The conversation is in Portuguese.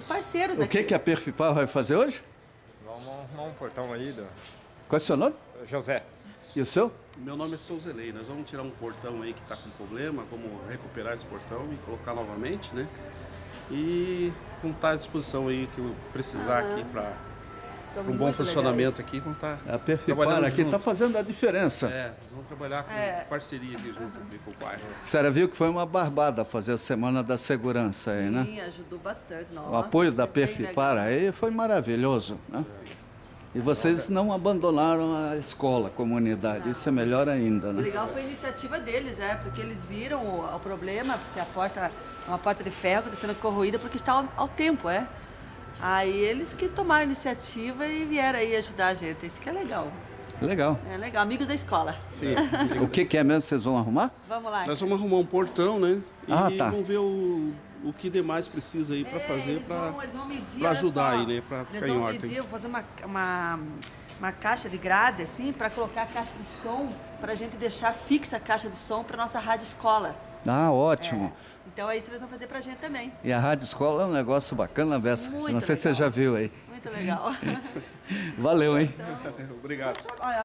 somos parceiros O aqui. que, que a Perfipar vai fazer hoje? Vamos arrumar um portão aí, do... Qual é o seu nome? José. E o seu? Meu nome é Souzelei. Nós vamos tirar um portão aí que está com problema, vamos recuperar esse portão e colocar novamente, né? E vamos estar à disposição aí que eu precisar aqui para um bom funcionamento legais. aqui. Vamos estar A Perfipar trabalhando aqui está fazendo a diferença. É, vamos trabalhar com É. parceria aqui junto com o bairro. A senhora viu que foi uma barbada fazer a Semana da Segurança aí, né? Sim, ajudou bastante. Nossa, O apoio da Perfipar aí foi maravilhoso, né? E vocês não abandonaram a escola, a comunidade, isso é melhor ainda, O né? legal foi a iniciativa deles, é, porque eles viram o, o problema, porque a porta é uma porta de ferro que está sendo corroída porque está ao, ao tempo, é. Aí eles que tomaram a iniciativa e vieram aí ajudar a gente. Isso que é legal. Legal. É legal. Amigos da escola. Sim. O que, que é mesmo que vocês vão arrumar? Vamos lá. Nós vamos arrumar um portão, né? E Ah, tá. vamos ver o, o que demais precisa aí para fazer eles vão- para eles vão ajudar só. aí, né, pra Eles ficar em vão ordem. medir, eu vou fazer uma, uma, uma caixa de grade, assim, para colocar a caixa de som, para a gente deixar fixa a caixa de som para nossa rádio escola. Ah, ótimo. É isso que eles vão fazer pra gente também. E a Rádio Escola é um negócio bacana, Bessa. Muito Não sei se você legal. já viu aí. Muito legal. Valeu, hein? Obrigado.